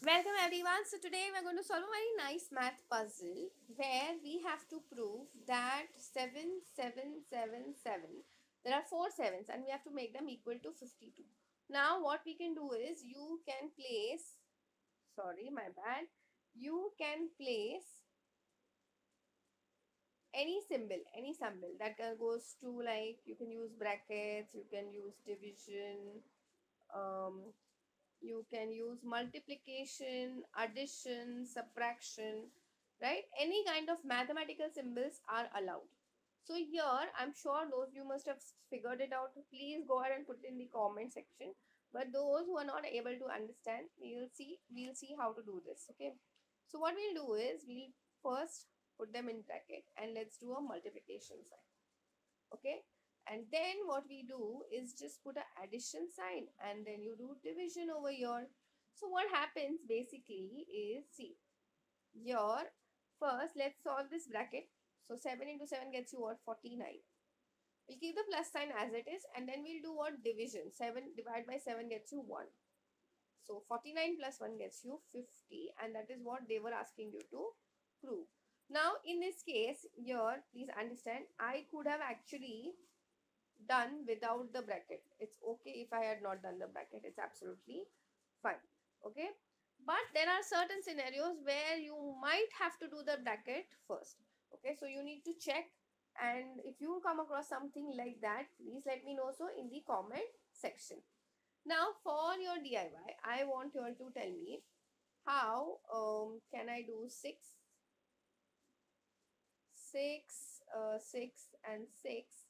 Welcome everyone. So today we're going to solve a very nice math puzzle where we have to prove that 7, 7, 7, 7. There are 4 sevens and we have to make them equal to 52. Now what we can do is you can place, sorry my bad, you can place any symbol, any symbol that goes to like you can use brackets, you can use division, um, you can use multiplication, addition, subtraction, right? Any kind of mathematical symbols are allowed. So here, I'm sure those you must have figured it out. Please go ahead and put it in the comment section. But those who are not able to understand, we'll see, we'll see how to do this, okay? So what we'll do is, we'll first put them in bracket and let's do a multiplication sign, okay? And then what we do is just put an addition sign and then you do division over here. So what happens basically is see your first let's solve this bracket. So 7 into 7 gets you what? 49 we'll keep the plus sign as it is and then we'll do what? Division. 7 divided by 7 gets you 1 so 49 plus 1 gets you 50 and that is what they were asking you to prove. Now in this case here please understand i could have actually done without the bracket. It's okay if I had not done the bracket. It's absolutely fine. Okay. But there are certain scenarios where you might have to do the bracket first. Okay. So you need to check and if you come across something like that, please let me know so in the comment section. Now for your DIY, I want you all to tell me how um, can I do 6, 6, uh, 6 and 6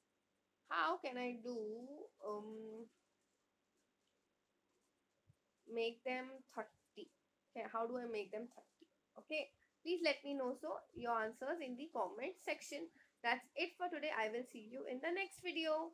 how can I do um, make them 30 okay how do I make them 30 okay please let me know so your answers in the comment section. That's it for today. I will see you in the next video